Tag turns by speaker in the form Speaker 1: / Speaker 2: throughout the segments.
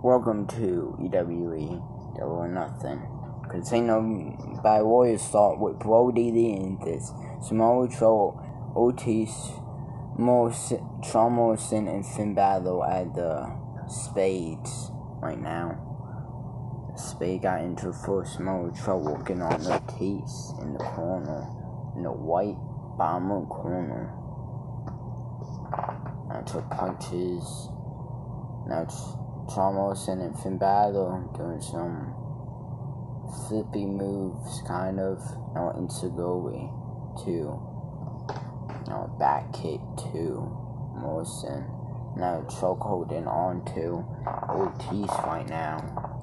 Speaker 1: Welcome to EWE Double or Nothing. Casino by Warriors start with Brodie this. Samoa Joe, Otis, Sean Morrison, and Finn Balor at the Spades right now. Spade got into first Samoa Joe working on the Otis in the corner, in the white bomber corner. I took punches. Now it's Morrison and Finn Balor doing some flippy moves, kind of. Now enzuigiri, too. Now back kick, too. Morrison. Now choke holding on to Ortiz right now.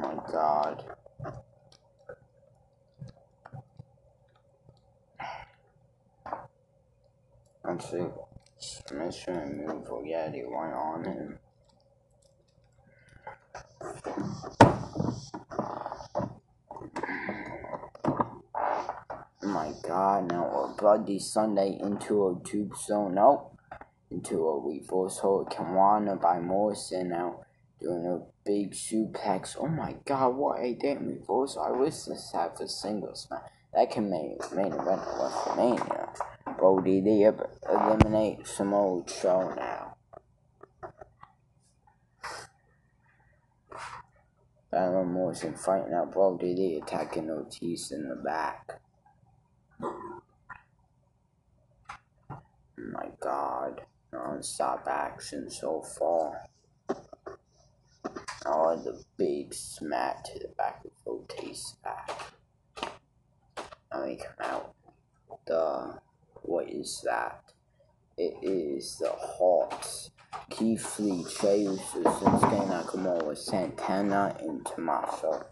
Speaker 1: my god. Actually, Mission and move for Yeti right on him. Oh my god, now a bloody Sunday into a tube zone. Nope. Into a reverse hold Kiwana by Morrison now doing a big suplex. Oh my god, what a damn reverse. I wish this had a singles match. That can make main event of WrestleMania. Brodie Lee eliminate Samoa Joe now. Battle Morrison fighting out Brodie Lee attacking Otis in the back. Oh my god, non-stop action so far. Oh, the big smack to the back of Otis' come out. The what is that? It is the Hawks. Keith Lee, Jey Uso, Shinsuke Nakamura, Santana, and Tommaso.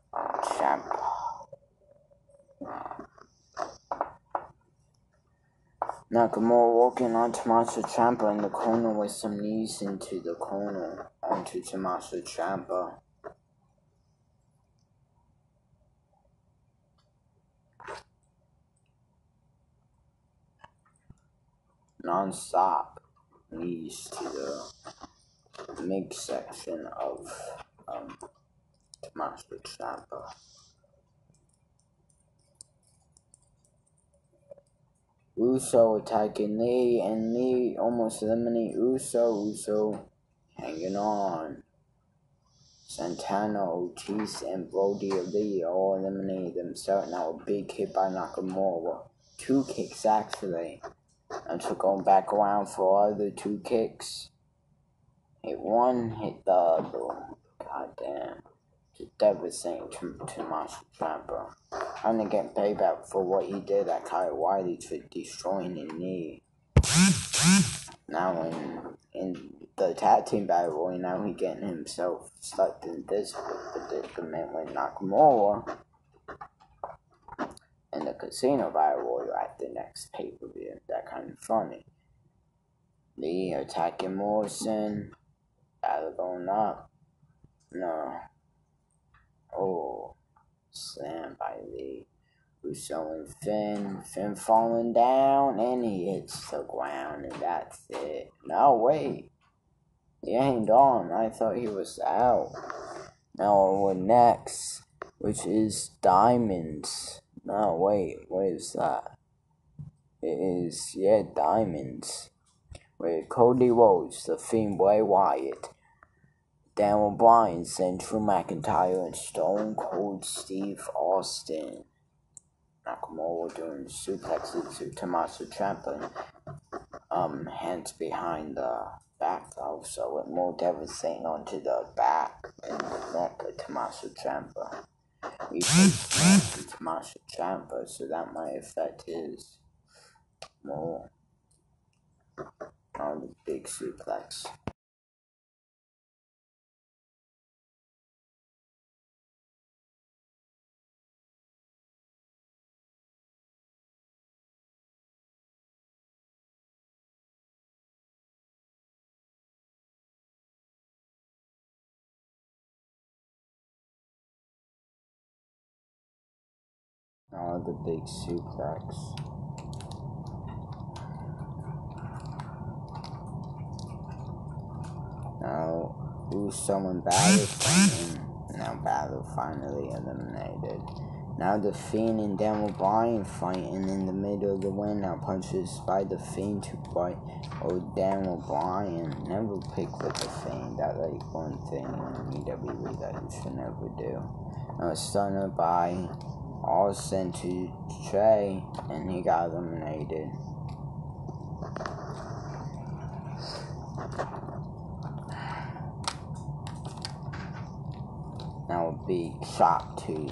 Speaker 1: Nakamura walking on Tommaso Ciampa in the corner with some knees into the corner onto Tommaso Ciampa. Non-stop leads to the mid section of um, Tommaso Ciampa. Uso attacking Lee, and Lee almost eliminate Uso. Uso hanging on. Santana, Otis, and Brodie Lee all eliminated themselves. Now a big hit by Nakamura. Two kicks actually. And so going back around for other two kicks. Hit one, hit the other. God damn. Just devastating to Tommaso Ciampa. Trying to get payback for what he did at Kyle O'Reilly for destroying the knee. Now in in the tag team battle now he getting himself stuck in this predicament with Nakamura in the casino battle royal at the next pay per view. That kind of funny. Lee attacking Morrison. Battle going up. No. Oh. Slam by Lee. Uso and Finn. Finn falling down and he hits the ground and that's it. No, wait. He ain't on. I thought he was out. Now we're next, which is Diamonds. No, wait. What is that? It is, yeah, Diamonds. With Cody Rhodes, The Fiend Bray Wyatt, Daniel Bryan, Central McIntyre, and Stone Cold Steve Austin. Nakamura doing suplexes to Tommaso Ciampa, um, hands behind the back also, with more devastating onto the back and the neck of Tommaso Ciampa. We face to Tommaso Ciampa, so that might affect his more on the big suplex. Now the big suplex. Now, Uso someone fighting. Now Balor finally eliminated. Now the Fiend and Daniel Bryan fighting in the middle of the ring. Now punches by the Fiend to fight. Oh, Daniel Bryan never pick with the Fiend. That like one thing in WWE that you should never do. Now stunner by Austin to Trey, and he got eliminated. Now a big shot to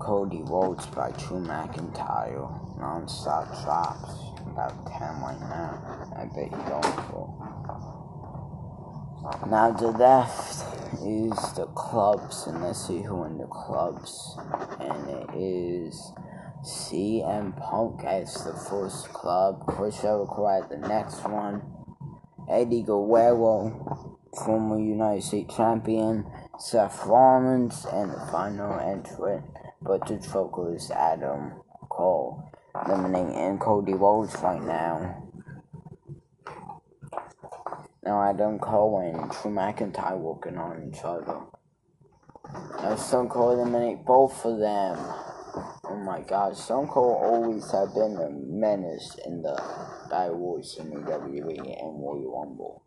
Speaker 1: Cody Rhodes by Drew McIntyre. Non-stop drops. About 10 right now. I bet you going for. Now the left is the clubs, and let's see who in the clubs. And it is CM Punk as the first club, Chris Jericho at the next one, Eddie Guerrero, former United States champion, Seth Rollins, and the final entrant, but the choker is Adam Cole, eliminating Cody Rhodes right now. Now Adam Cole and Drew McIntyre working on each other. Now Stone Cold eliminate both of them. Oh my god, Stone Cold always have been a menace in the Battle Wars in WWE and Royal Rumble.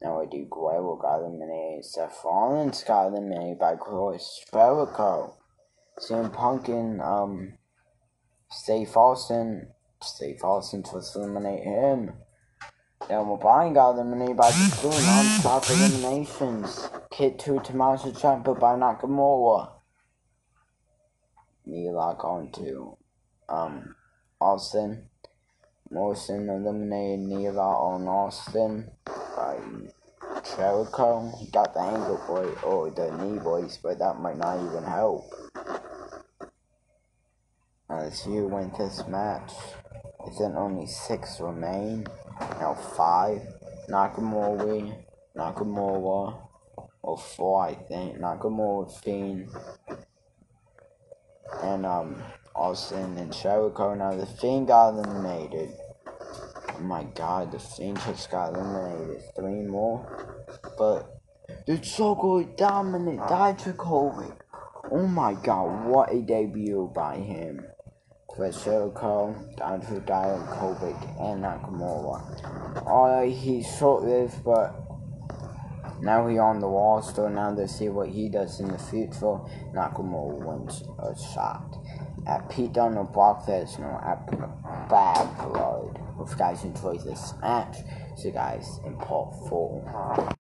Speaker 1: Now Eddie Guerrero got eliminated. Seth Rollins got eliminated by Chris Jericho. CM Punk and um, Steve Austin. Steve Austin was eliminate him. Daniel Bryan got eliminated by two non-stop eliminations. Kid 2 Tommaso Ciampa by Nakamura. Knee lock onto um, Austin. Morrison eliminated lock on Austin by Jericho. He got the ankle boy or the knee voice, but that might not even help. See who wins this match. Isn't only six remain? Now five. Nakamura, Nakamura, or four I think. Nakamura, Fiend, and um Austin and Jericho. Now the Fiend got eliminated. Oh my god, the Fiend just got eliminated. Three more. But the so dominant Dijakovic. Oh my god, what a debut by him. Chris Jericho, Dante Dijakovic, and Nakamura. Alright, he's short-lived, but now he on the roster. Now let's see what he does in the future. Nakamura wins a shot at Pete Dunne Brock Lesnar at Bad Blood. Hope you guys enjoyed this match. See you guys in part 4.